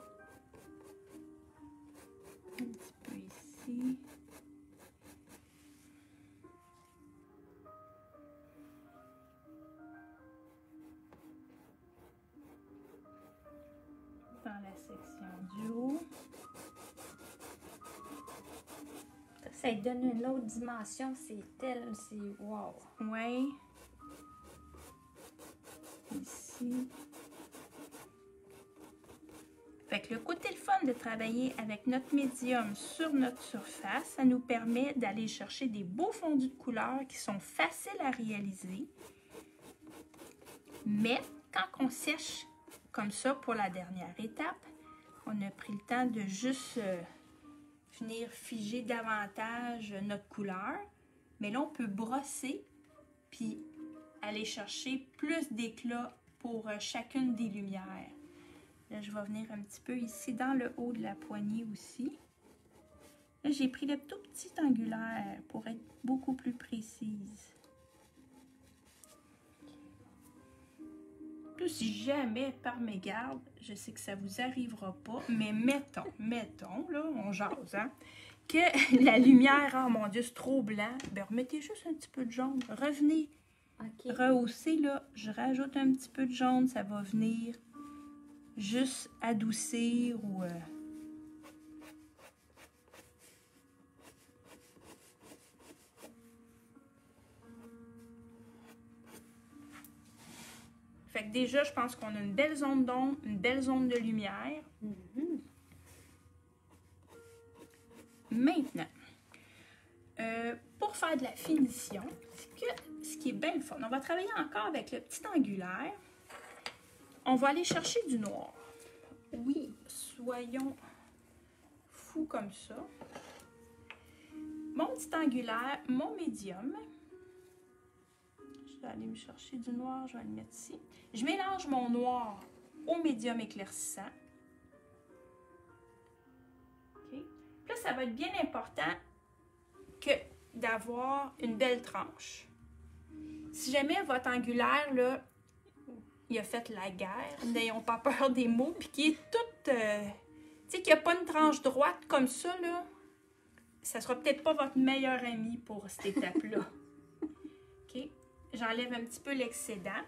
Speaker 2: Un petit peu ici.
Speaker 1: Ça donne une autre dimension. C'est tel, c'est wow.
Speaker 2: Ouais. Ici. Fait que le côté le fun de travailler avec notre médium sur notre surface, ça nous permet d'aller chercher des beaux fondus de couleurs qui sont faciles à réaliser. Mais quand on sèche comme ça pour la dernière étape, on a pris le temps de juste euh, venir figer davantage notre couleur. Mais là, on peut brosser puis aller chercher plus d'éclat pour euh, chacune des lumières. Là, je vais venir un petit peu ici dans le haut de la poignée aussi. Là, j'ai pris le tout petit angulaire pour être beaucoup plus précise. Si jamais par mégarde, je sais que ça vous arrivera pas, mais mettons, mettons, là, on jase, hein, que la lumière, oh mon Dieu, c'est trop blanc, ben remettez juste un petit peu de jaune. Revenez,
Speaker 1: OK.
Speaker 2: rehausser, là, je rajoute un petit peu de jaune, ça va venir juste adoucir ou... euh, Fait que déjà, je pense qu'on a une belle zone d'ombre, une belle zone de lumière.
Speaker 1: Mhm.
Speaker 2: Maintenant, euh, pour faire de la finition, ce, que- ce qui est bien le fun, on va travailler encore avec le petit angulaire. On va aller chercher du noir. Oui, soyons fous comme ça. Mon petit angulaire, mon médium. Je vais aller me chercher du noir, je vais le mettre ici. Je mélange mon noir au médium éclaircissant. Là, ça va être bien important que d'avoir une belle tranche. Si jamais votre angulaire, là, il a fait la guerre, n'ayons pas peur des mots, puis qui est tout... euh, tu sais, qu'il n'y a pas une tranche droite comme ça, là, ça sera peut-être pas votre meilleur ami pour cette étape-là. J'enlève un petit peu l'excédent.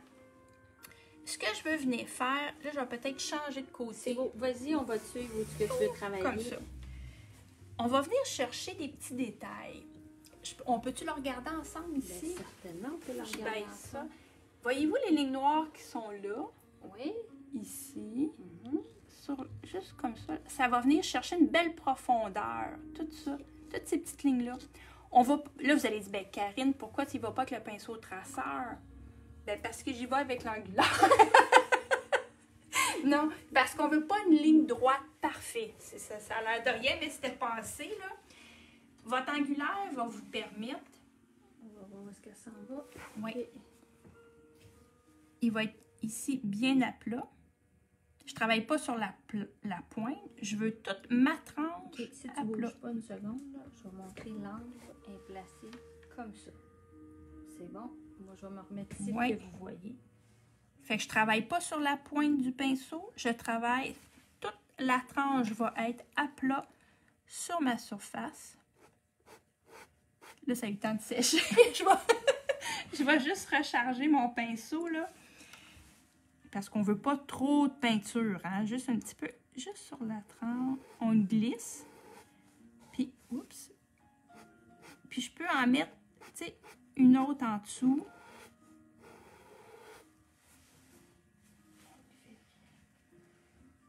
Speaker 2: Ce que je veux venir faire, là, je vais peut-être changer de côté.
Speaker 1: Vas-y, on va suivre où ce que tu veux travailler.
Speaker 2: Comme ça. On va venir chercher des petits détails. Je- on peut-tu le regarder ensemble
Speaker 1: Ben,
Speaker 2: ici?
Speaker 1: certainement, on peut le regarder
Speaker 2: baisse ça.
Speaker 1: ensemble.
Speaker 2: Voyez-vous les lignes noires qui sont là,
Speaker 1: Oui.
Speaker 2: ici,
Speaker 1: Mhm.
Speaker 2: sur, juste comme ça? Ça va venir chercher une belle profondeur. Tout ça, toutes ces petites lignes-là. On va, là, vous allez dire, ben, Karine, pourquoi tu y vas pas avec le pinceau traceur? Ben, parce que j'y vais avec l'angulaire. non, parce qu'on veut pas une ligne droite parfaite. C'est Ça, ça a l'air de rien, mais c'était pensé, là. Votre angulaire va vous permettre,
Speaker 1: On va voir où est-ce qu'elle s'en va.
Speaker 2: oui, il va être ici bien à plat. Je travaille pas sur la, pointe. Je veux toute ma tranche
Speaker 1: Ok, si tu
Speaker 2: plat.
Speaker 1: bouges pas une seconde, là, je vais montrer l'angle est placé comme ça. C'est bon? Moi, je vais me remettre ici pour que vous voyez.
Speaker 2: Fait que je travaille pas sur la pointe du pinceau. Je travaille, toute la tranche va être à plat sur ma surface. Là, ça a eu le temps de sécher. je, vais, je vais juste recharger mon pinceau, là. Parce qu'on veut pas trop de peinture, hein. Juste un petit peu, juste sur la tranche. On glisse. Puis, oups. Puis je peux en mettre, tu sais, une autre en dessous.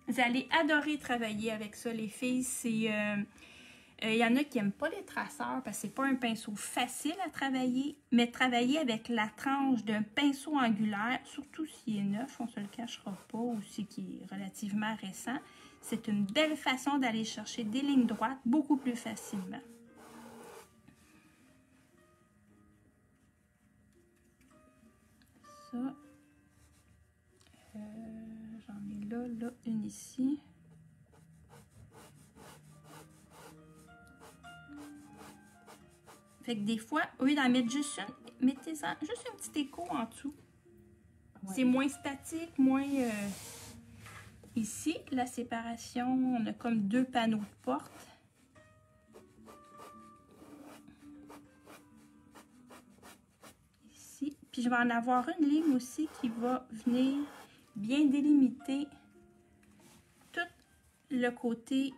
Speaker 2: Vous allez adorer travailler avec ça, les filles. C'est, euh, euh, il y en a qui n'aiment pas les traceurs parce que c'est pas un pinceau facile à travailler, mais travailler avec la tranche d'un pinceau angulaire, surtout s'il est neuf, on ne se le cachera pas, ou si qui est relativement récent, c'est une belle façon d'aller chercher des lignes droites beaucoup plus facilement. Ça, euh, j'en ai là, là, une ici. Fait que des fois, au lieu d'en mettre juste une, mettez-en juste un petit écho en dessous.
Speaker 1: Ouais.
Speaker 2: C'est moins statique, moins... euh, Ici, la séparation, on a comme deux panneaux de porte. Ici. Puis je vais en avoir une ligne aussi qui va venir bien délimiter tout le côté.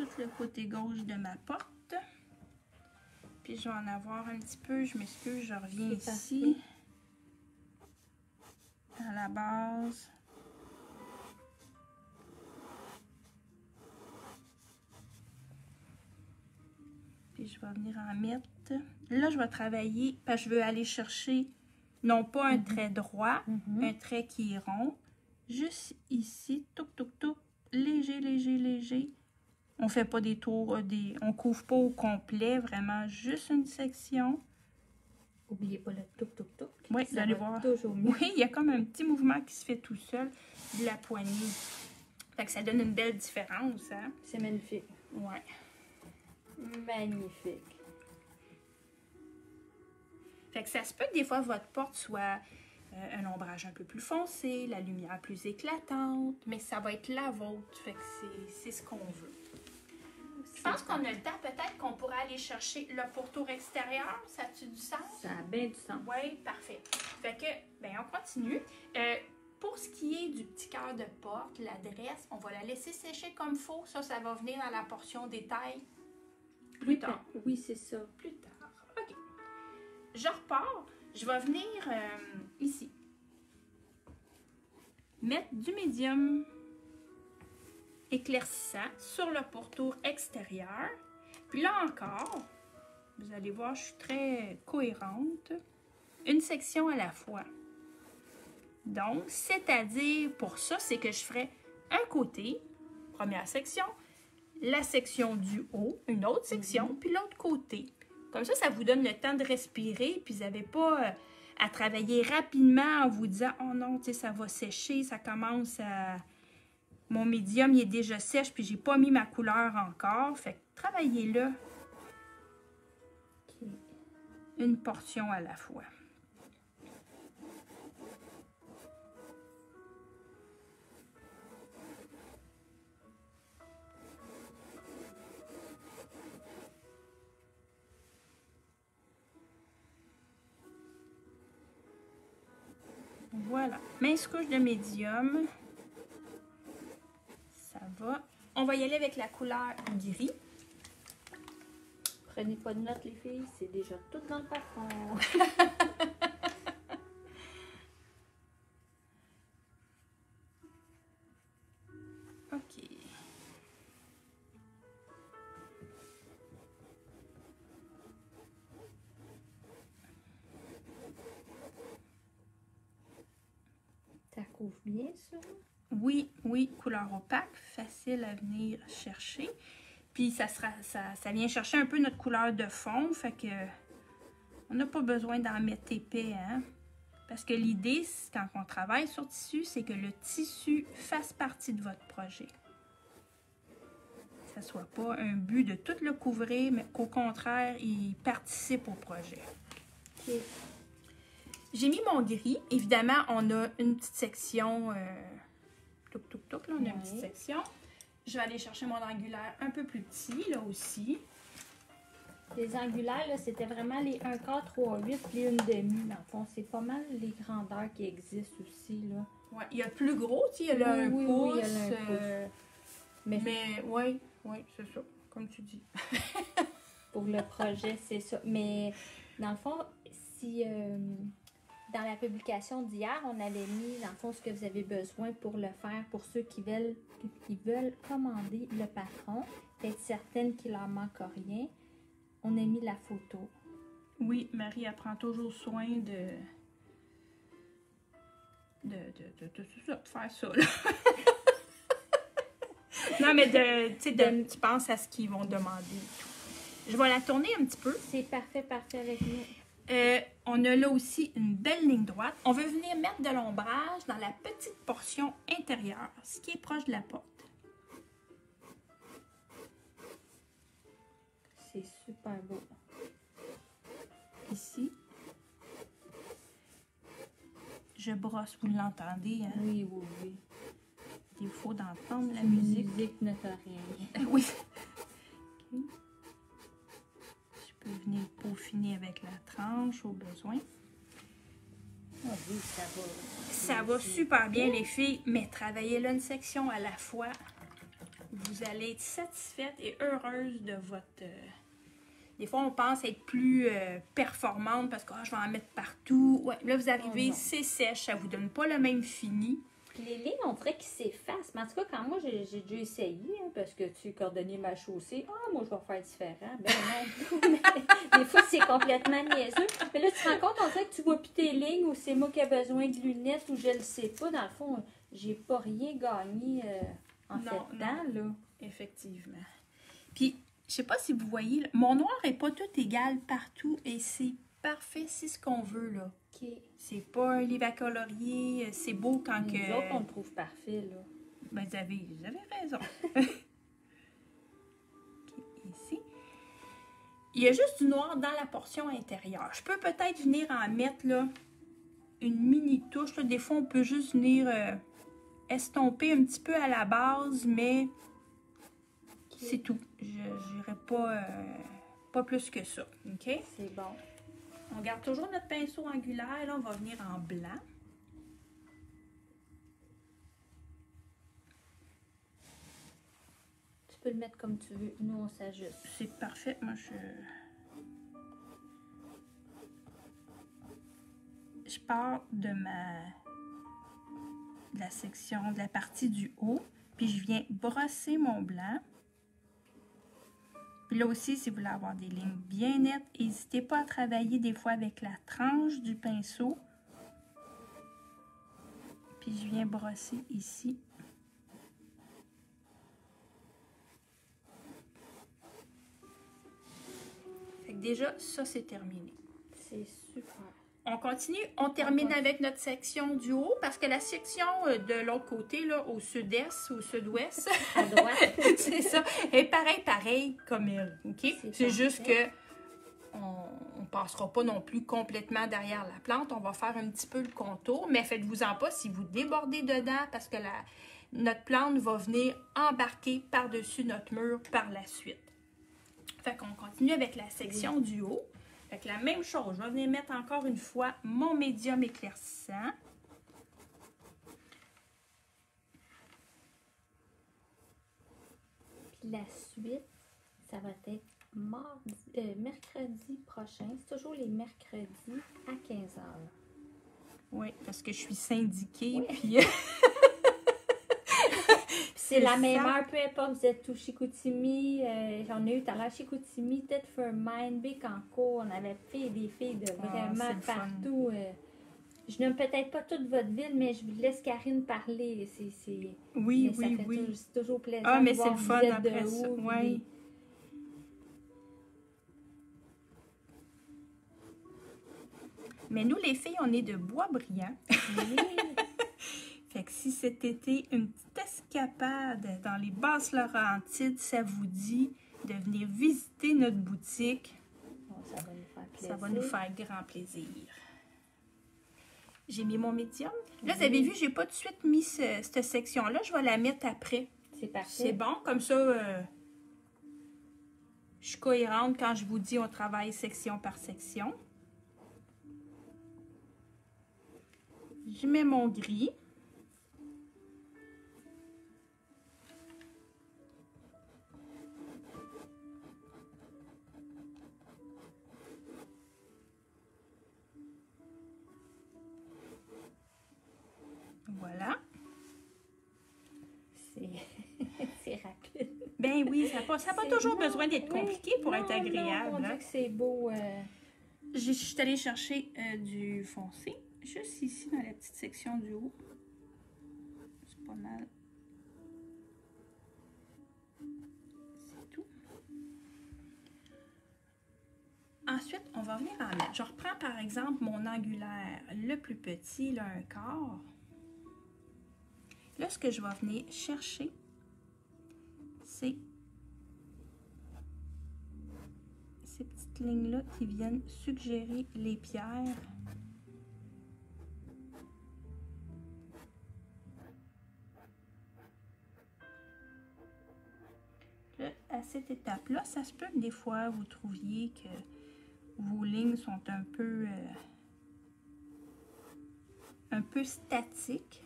Speaker 2: Tout le côté gauche de ma porte. Puis je vais en avoir un petit peu, je m'excuse, je reviens ici. À la base. Puis je vais venir en mettre. Là, je vais travailler parce que je veux aller chercher non pas un trait droit,
Speaker 1: Mhm.
Speaker 2: un trait qui est rond. Juste ici, touc, touc, touc, léger, léger, léger. On fait pas des tours, euh, des, on couvre pas au complet, vraiment juste une section.
Speaker 1: Oubliez pas le touk touk touk.
Speaker 2: Oui, vous allez voir. Oui, il y a comme un petit mouvement qui se fait tout seul de la poignée. Fait que ça donne une belle différence, hein?
Speaker 1: C'est magnifique.
Speaker 2: Ouais.
Speaker 1: Magnifique.
Speaker 2: Fait que ça se peut que des fois votre porte soit euh, un ombrage un peu plus foncé, la lumière plus éclatante, mais ça va être la vôtre. Fait que c'est ce qu'on veut. Je pense qu'on a le temps, peut-être qu'on pourrait aller chercher le pourtour extérieur. Ça a-tu du sens?
Speaker 1: Ça a bien du sens.
Speaker 2: Oui, parfait. Fait que, ben, on continue. Euh, pour ce qui est du petit cœur de porte, l'adresse, on va la laisser sécher comme faux. Ça, ça va venir dans la portion détail plus
Speaker 1: Oui,
Speaker 2: tard.
Speaker 1: ben, oui, c'est ça.
Speaker 2: Plus tard. OK. Je repars. Je vais venir euh, ici. Mettre du médium éclaircissant sur le pourtour extérieur. Puis là encore, vous allez voir, je suis très cohérente. Une section à la fois. Donc, c'est-à-dire, pour ça, c'est que je ferai un côté, première section, la section du haut, une autre section, puis l'autre côté. Comme ça, ça vous donne le temps de respirer, puis vous n'avez pas euh, à travailler rapidement en vous disant Oh non, tu sais, ça va sécher, ça commence à. Mon médium, est déjà sèche, puis j'ai pas mis ma couleur encore. Fait que travaillez-le une portion à la fois. Voilà. Mince couche de médium. Va. On va y aller avec la couleur gris.
Speaker 1: Prenez pas de notes, les filles. C'est déjà tout dans le parfum.
Speaker 2: facile à venir chercher. Puis ça, sera, ça, ça vient chercher un peu notre couleur de fond, fait que on n'a pas besoin d'en mettre épais, hein? Parce que l'idée, quand on travaille sur tissu, c'est que le tissu fasse partie de votre projet. Que ça soit pas un but de tout le couvrir, mais qu'au contraire, il participe au projet. J'ai mis mon gris. Évidemment, on a une petite section. Euh, touc, touc, touc, là, on a une petite section. Je vais aller chercher mon angulaire un peu plus petit, là aussi.
Speaker 1: Les angulaires, là, c'était vraiment les 1 quart, 3, 8, puis une demi, dans le fond. C'est pas mal les grandeurs qui existent aussi, là.
Speaker 2: Ouais, il y a plus gros, tu sais, il y a un
Speaker 1: Oui, oui,
Speaker 2: pouce.
Speaker 1: oui, il y a
Speaker 2: euh,
Speaker 1: Mais,
Speaker 2: mais oui, oui, c'est ça, comme tu dis.
Speaker 1: pour le projet, c'est ça. Mais dans le fond, si euh, dans la publication d'hier, on avait mis, dans le fond, ce que vous avez besoin pour le faire, pour ceux qui veulent, qui veulent commander le patron, être certaine qu'il en manque rien, on a mis la photo.
Speaker 2: Oui, Marie, elle prend toujours soin de. de, de, de, de, de faire ça, là. non, mais de, tu sais, de- tu penses à ce qu'ils vont demander. Je vais la tourner un petit peu.
Speaker 1: C'est parfait, parfait avec nous.
Speaker 2: Euh, on a là aussi une belle ligne droite. On veut venir mettre de l'ombrage dans la petite portion intérieure, ce qui est proche de la porte.
Speaker 1: C'est super beau.
Speaker 2: Ici. Je brosse, vous l'entendez, hein?
Speaker 1: Oui, oui, oui.
Speaker 2: Il faut d'entendre la musique.
Speaker 1: musique ne fait rien.
Speaker 2: Oui. Peux venir peaufiner avec la tranche au besoin.
Speaker 1: Ah oui, ça va.
Speaker 2: Ça va super bien, les filles, mais travaillez là une section à la fois. Vous allez être satisfaite et heureuse de votre, euh, Des fois, on pense être plus euh, performante parce que ah, je vais en mettre partout. Ouais, là, vous arrivez,
Speaker 1: non.
Speaker 2: c'est sèche, ça vous donne pas le même fini.
Speaker 1: Les lignes, on dirait qu'ils s'effacent. Mais en tout cas, quand moi, j'ai déjà essayé, hein, parce que tu coordonnées ma chaussée, ah, moi, je vais faire différent. Ben non. Mais des fois, c'est complètement niaiseux. Mais là, tu te rends compte, on dirait que tu vois plus tes lignes, ou c'est moi qui ai besoin de lunettes, ou je le sais pas. Dans le fond, j'ai pas rien gagné euh, en
Speaker 2: Non,
Speaker 1: fait là.
Speaker 2: Effectivement. Puis, je sais pas si vous voyez, mon noir est pas tout égal partout et c'est parfait, c'est ce qu'on veut, là. C'est pas un livre à colorier, euh, c'est beau quand
Speaker 1: Nous
Speaker 2: que...
Speaker 1: autres, on le trouve parfait, là.
Speaker 2: Ben, vous avez, vous avez raison. Ici. Il y a juste du noir dans la portion intérieure. Je peux peut-être venir en mettre là, une mini touche. là. Des fois, on peut juste venir euh, estomper un petit peu à la base, mais c'est tout. Je n'irai pas, euh, pas plus que ça. OK?
Speaker 1: C'est bon.
Speaker 2: On garde toujours notre pinceau angulaire. Là, on va venir en blanc.
Speaker 1: Tu peux le mettre comme tu veux. Nous, on s'ajuste.
Speaker 2: C'est parfait. Moi, je. Je pars de ma. de la section, de la partie du haut. Puis je viens brosser mon blanc. Puis là aussi, si vous voulez avoir des lignes bien nettes, n'hésitez pas à travailler des fois avec la tranche du pinceau. Puis je viens brosser ici. Fait que déjà, ça c'est terminé.
Speaker 1: C'est super.
Speaker 2: On continue, on termine avec notre section du haut parce que la section euh, de l'autre côté, là, au sud-est, au sud-ouest,
Speaker 1: À droite.
Speaker 2: c'est ça, est pareil, pareil comme elle. OK?
Speaker 1: C'est
Speaker 2: juste que on ne passera pas non plus complètement derrière la plante. On va faire un petit peu le contour, mais faites-vous-en pas si vous débordez dedans parce que la, notre plante va venir embarquer par-dessus notre mur par la suite. Fait qu'on continue avec la section du haut. Fait que la même chose, je vais venir mettre encore une fois mon médium éclaircissant.
Speaker 1: Puis la suite, ça va être mardi, euh, mercredi prochain. C'est toujours les mercredis à 15h.
Speaker 2: Oui, parce que je suis syndiquée,
Speaker 1: Oui.
Speaker 2: puis...
Speaker 1: C'est la même heure, peu importe, vous êtes tout Chicoutimi. euh, J'en ai eu tout à l'heure Chicoutimi, Thetford Mine, Bécancourt. On avait fait des filles de
Speaker 2: Ah,
Speaker 1: vraiment partout. euh. je nomme peut-être pas toute votre ville, mais je vous laisse Karine parler.
Speaker 2: Oui,
Speaker 1: mais ça
Speaker 2: oui,
Speaker 1: fait
Speaker 2: oui.
Speaker 1: c'est toujours plaisant.
Speaker 2: Ah, mais c'est le fun après ça,
Speaker 1: où,
Speaker 2: ouais. Mais nous, les filles, on est de bois brillant.
Speaker 1: Oui.
Speaker 2: Fait que si cet été, une petite escapade dans les basses Laurentides, ça vous dit de venir visiter notre boutique,
Speaker 1: Bon, ça va nous faire plaisir.
Speaker 2: ça va nous faire grand plaisir. J'ai mis mon médium. Là, vous avez vu, j'ai pas tout de suite mis ce- cette section-là. Je vais la mettre après.
Speaker 1: C'est parfait.
Speaker 2: C'est bon, comme ça, euh, je suis cohérente quand je vous dis on travaille section par section. Je mets mon gris. Voilà.
Speaker 1: C'est, rapide.
Speaker 2: Ben oui, ça n'a pas, ça pas toujours
Speaker 1: non,
Speaker 2: besoin d'être
Speaker 1: oui,
Speaker 2: compliqué pour être
Speaker 1: non,
Speaker 2: agréable.
Speaker 1: on
Speaker 2: hein.
Speaker 1: que c'est beau. euh,
Speaker 2: Je suis allée chercher euh, du foncé, juste ici dans la petite section du haut. C'est pas mal. C'est tout. Ensuite, on va venir en mettre. Je reprends par exemple mon angulaire le plus petit, là, un quart. Là, ce que je vais venir chercher, c'est ces petites lignes-là qui viennent suggérer les pierres. À cette étape-là, ça se peut que des fois vous trouviez que vos lignes sont un peu, euh, un peu statiques.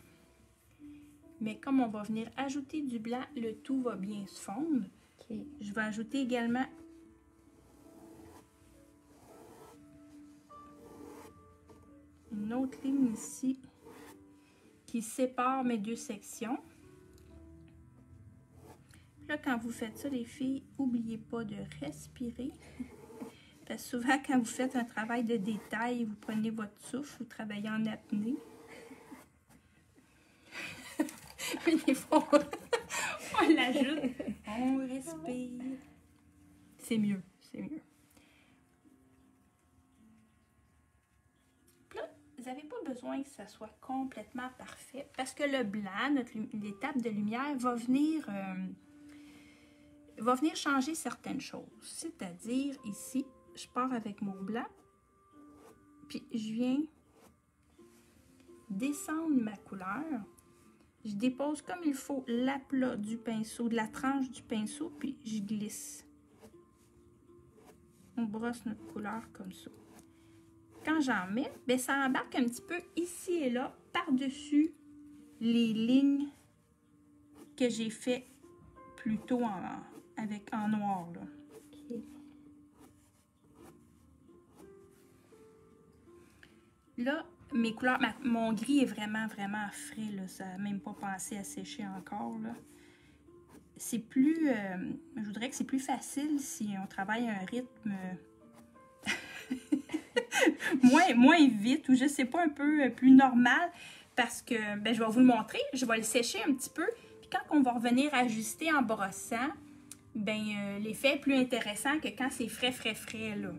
Speaker 2: Mais comme on va venir ajouter du blanc, le tout va bien se fondre. Je vais ajouter également une autre ligne ici qui sépare mes deux sections. Là, quand vous faites ça, les filles, n'oubliez pas de respirer. Parce souvent, quand vous faites un travail de détail, vous prenez votre souffle, vous travaillez en apnée. Mais des fois, on l'ajoute. On respire. C'est mieux, c'est mieux. Puis là, vous n'avez pas besoin que ça soit complètement parfait parce que le blanc, l'étape de lumière, va venir, euh, va venir changer certaines choses. C'est-à-dire, ici, je pars avec mon blanc, puis je viens descendre ma couleur. Je dépose comme il faut l'aplat du pinceau, de la tranche du pinceau, puis je glisse. On brosse notre couleur comme ça. Quand j'en mets, ben ça embarque un petit peu ici et là, par-dessus les lignes que j'ai fait plus tôt en, avec, en noir. Là. Là, mes couleurs, mon gris est vraiment, vraiment frais. Ça n'a même pas pensé à sécher encore. C'est plus... Euh, je voudrais que c'est plus facile si on travaille un rythme moins, moins vite ou je sais pas, un peu euh, plus normal. Parce que, ben, je vais vous le montrer. Je vais le sécher un petit peu. Puis quand on va revenir ajuster en brossant, ben euh, l'effet est plus intéressant que quand c'est frais, frais, frais, là.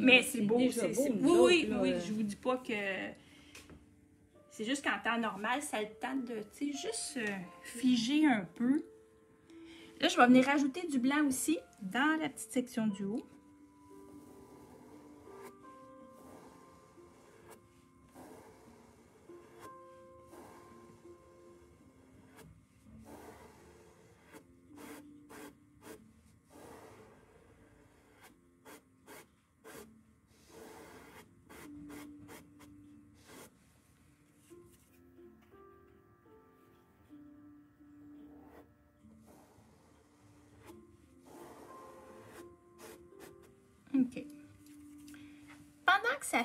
Speaker 2: Mais c'est beau, c'est beau. Oui, oui, je vous dis pas que... C'est juste qu'en temps normal, ça a le temps de, tu sais, juste euh, figer un peu. Là, je vais venir rajouter du blanc aussi dans la petite section du haut.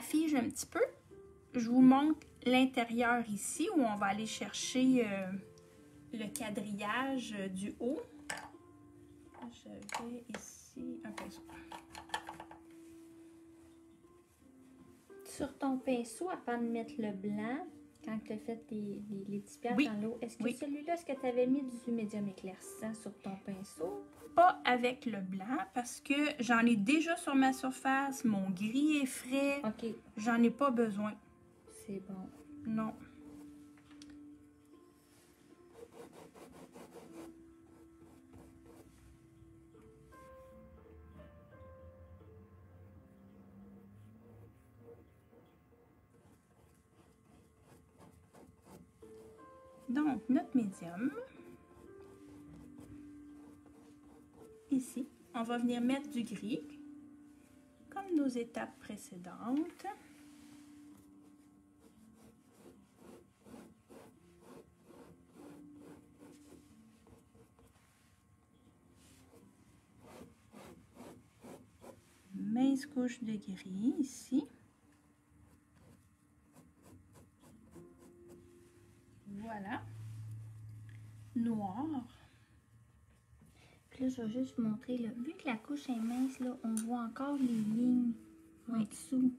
Speaker 2: Fige un petit peu, je vous montre l'intérieur ici où on va aller chercher euh, le quadrillage du haut. Je vais ici un pinceau.
Speaker 1: Sur ton pinceau, avant de mettre le blanc, quand tu as fait les, les, petits pierres dans l'eau, est-ce que celui-là, est-ce que tu avais mis du médium éclaircissant sur ton pinceau?
Speaker 2: Pas avec le blanc parce que j'en ai déjà sur ma surface. Mon gris est frais.
Speaker 1: OK.
Speaker 2: J'en ai pas besoin.
Speaker 1: C'est bon.
Speaker 2: Non. Notre médium. Ici, on va venir mettre du gris, comme nos étapes précédentes. Mince couche de gris ici. Voilà. Noir.
Speaker 1: Puis là, je vais juste vous montrer, là, vu que la couche est mince, là, on voit encore les lignes en dessous.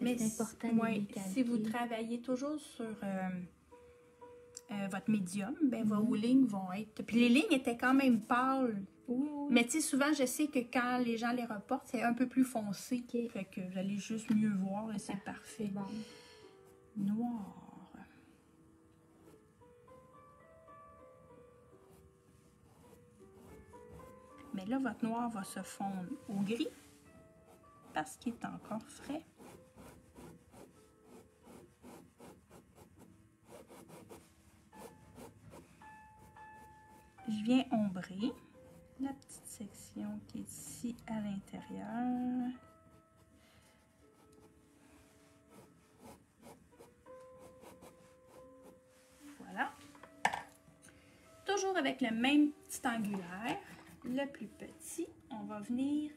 Speaker 2: Mais c'est important si vous travaillez toujours sur euh, euh, votre médium, ben, vos
Speaker 1: Mhm.
Speaker 2: lignes vont être... Puis les lignes étaient quand même pâles.
Speaker 1: Oui, oui.
Speaker 2: Mais tu sais, souvent, je sais que quand les gens les reportent, c'est un peu plus foncé. Fait que vous allez juste mieux voir et c'est parfait.
Speaker 1: bon.
Speaker 2: Noir. Mais là, votre noir va se fondre au gris parce qu'il est encore frais. Je viens ombrer la petite section qui est ici à l'intérieur. Voilà. Toujours avec le même petit angulaire, le plus petit, on va venir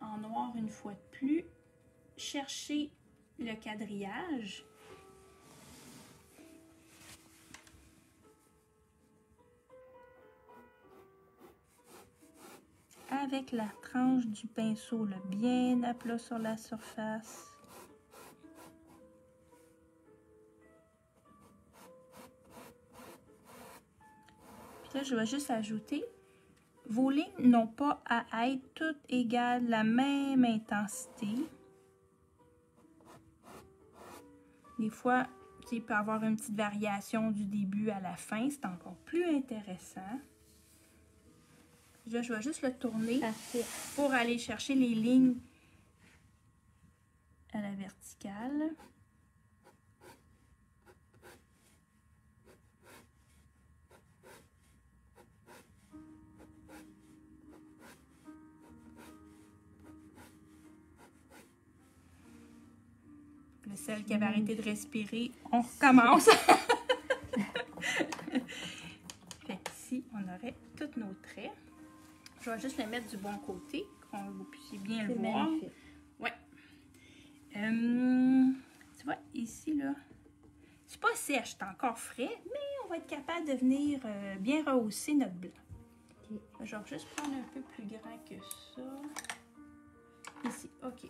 Speaker 2: en noir une fois de plus chercher le quadrillage. Avec la tranche du pinceau bien à plat sur la surface. Puis là, je vais juste ajouter vos lignes n'ont pas à être toutes égales, la même intensité. Des fois, il peut y avoir une petite variation du début à la fin. C'est encore plus intéressant. Là, je vais juste le tourner
Speaker 1: Parfait.
Speaker 2: pour aller chercher les lignes à la verticale. Le celle qui avait arrêté de respirer, on recommence. fait ici, on aurait tous nos traits. Je vais juste les mettre du bon côté, qu'on vous puissiez bien le voir.
Speaker 1: magnifique.
Speaker 2: Euh, tu vois, ici, là, c'est pas sèche, c'est encore frais, mais on va être capable de venir euh, bien rehausser notre blanc. Je vais juste prendre un peu plus grand que ça. Ici, ok.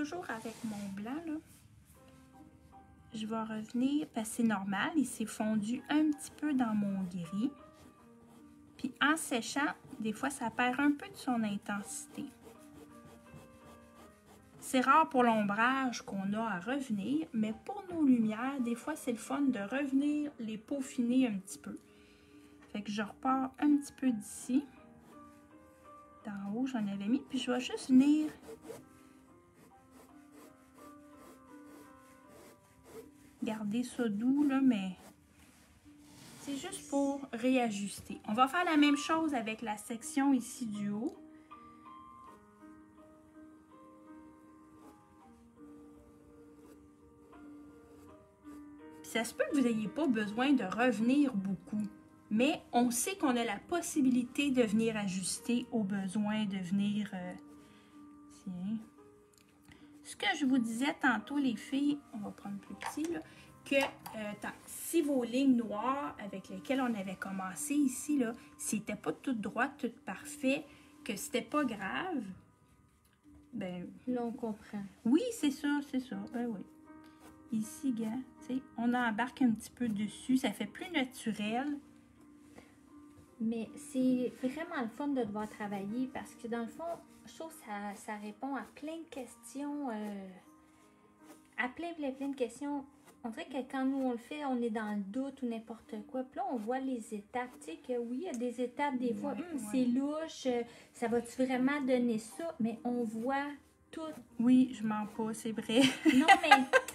Speaker 2: Toujours avec mon blanc, là, je vais revenir, parce que c'est normal, il s'est fondu un petit peu dans mon gris. Puis en séchant, des fois, ça perd un peu de son intensité. C'est rare pour l'ombrage qu'on a à revenir, mais pour nos lumières, des fois, c'est le fun de revenir les peaufiner un petit peu. Fait que je repars un petit peu d'ici. D'en haut, j'en avais mis, puis je vais juste venir garder ça doux, là, mais c'est juste pour réajuster. On va faire la même chose avec la section ici du haut. Ça se peut que vous n'ayez pas besoin de revenir beaucoup, mais on sait qu'on a la possibilité de venir ajuster au besoin de venir... euh. Ce que je vous disais tantôt, les filles, on va prendre plus petit, là, que euh, tant- si vos lignes noires avec lesquelles on avait commencé ici, là, c'était pas toutes droites, toutes parfait, que c'était pas grave, ben
Speaker 1: Là, on comprend.
Speaker 2: oui, c'est ça, c'est ça, ben oui. Ici, gars, tu sais, on embarque un petit peu dessus, ça fait plus naturel.
Speaker 1: Mais c'est vraiment le fun de devoir travailler parce que dans le fond, je trouve que ça, ça répond à plein de questions. euh, à plein, plein, plein de questions. On dirait que quand nous on le fait, on est dans le doute ou n'importe quoi. Puis là, on voit les étapes. Tu sais que oui, il y a des étapes, des fois, Hum, c'est louche, euh, ça va-tu vraiment donner ça? Mais on voit tout.
Speaker 2: Oui, je mens pas, c'est vrai.
Speaker 1: Non, mais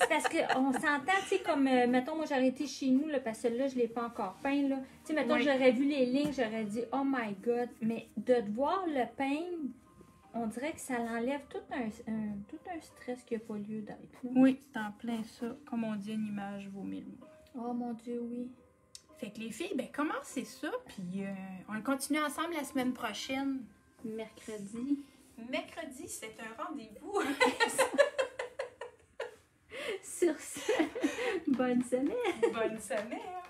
Speaker 1: c'est parce qu'on s'entend, tu sais, comme, euh, mettons, moi j'aurais été chez nous, là, parce que là, je l'ai pas encore peint, là. Tu sais, mettons,
Speaker 2: Oui.
Speaker 1: j'aurais vu les lignes, j'aurais dit, oh my god, mais de devoir le peindre, on dirait que ça l'enlève tout un, un- tout un stress qui n'a pas lieu d'être. là.
Speaker 2: Oui, c'est en plein ça. Comme on dit, une image vaut mille mots.
Speaker 1: Oh mon Dieu, oui.
Speaker 2: Fait que les filles, ben commencez ça, puis euh, on le continue ensemble la semaine prochaine.
Speaker 1: Mercredi.
Speaker 2: Mercredi, c'est un rendez-vous.
Speaker 1: Sur ce, bonne semaine.
Speaker 2: Bonne semaine!